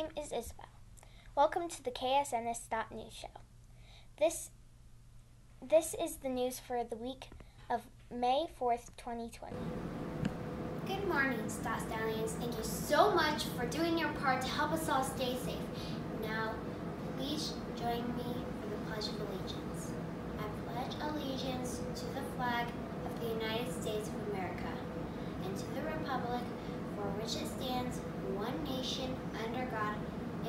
Name is Isabel. Welcome to the KSNS News Show. This this is the news for the week of May 4th, 2020. Good morning, Stott Stallions. Thank you so much for doing your part to help us all stay safe. Now, please join me for the Pledge of Allegiance. I pledge allegiance to the flag of the United States of America and to the republic for which it stands, one nation, under God,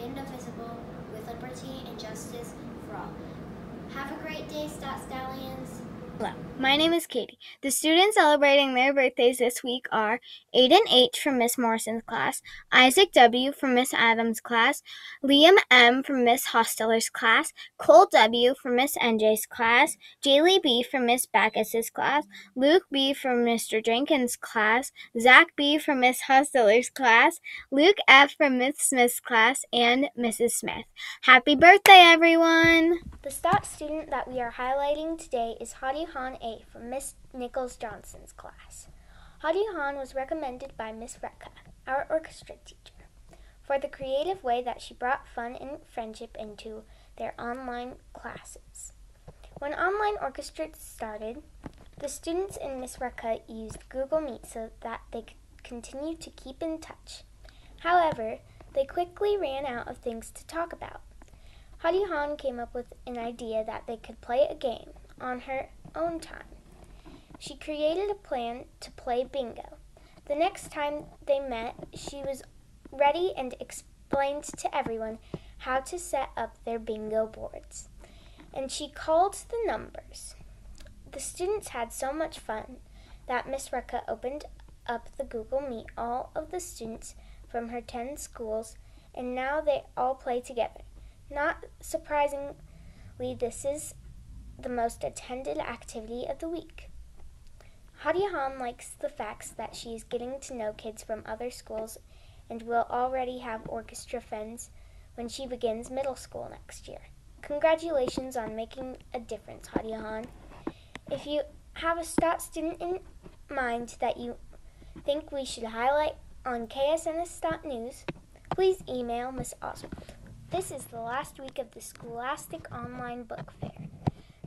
indivisible, with liberty and justice for all. Have a great day, Stott Stallions. Hello, my name is Katie. The students celebrating their birthdays this week are Aiden H. from Miss Morrison's class, Isaac W. from Miss Adams' class, Liam M. from Miss Hosteller's class, Cole W. from Miss NJ's class, Jaylee B. from Miss Backus's class, Luke B. from Mr. Jenkins' class, Zach B. from Miss Hosteller's class, Luke F. from Miss Smith's class, and Mrs. Smith. Happy birthday, everyone! The Stott student that we are highlighting today is Hadi Han A from Miss Nichols Johnson's class. Hadi Han was recommended by Miss Rekka, our orchestra teacher, for the creative way that she brought fun and friendship into their online classes. When online orchestra started, the students in Miss Rekka used Google Meet so that they could continue to keep in touch. However, they quickly ran out of things to talk about. Hadi Han came up with an idea that they could play a game on her own time. She created a plan to play bingo. The next time they met, she was ready and explained to everyone how to set up their bingo boards. And she called the numbers. The students had so much fun that Miss Rekka opened up the Google Meet all of the students from her 10 schools, and now they all play together. Not surprisingly, this is the most attended activity of the week. Hadi Han likes the facts that she is getting to know kids from other schools and will already have orchestra friends when she begins middle school next year. Congratulations on making a difference, Hadi Han. If you have a Stott student in mind that you think we should highlight on KSNS News, please email Miss Ostwald. This is the last week of the Scholastic Online Book Fair.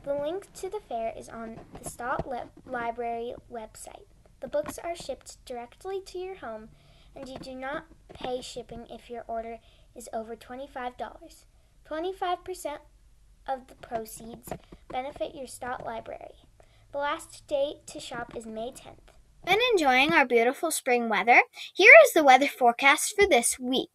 The link to the fair is on the Stott Li- Library website. The books are shipped directly to your home, and you do not pay shipping if your order is over $25. 25% of the proceeds benefit your Stott Library. The last date to shop is May 10th. Been enjoying our beautiful spring weather? Here is the weather forecast for this week.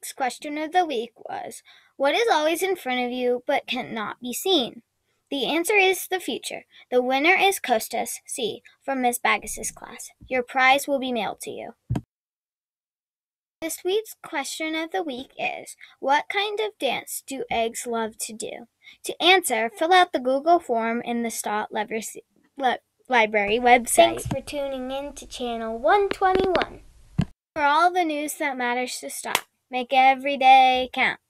Week's question of the week was What is always in front of you but cannot be seen? The answer is the future. The winner is Costas C. from Miss Backus's class. Your prize will be mailed to you. This week's question of the week is What kind of dance do eggs love to do? To answer, fill out the Google form in the Stott Lever- Library website. Thanks for tuning in to Channel 121. For all the news that matters to Stott, make every day count.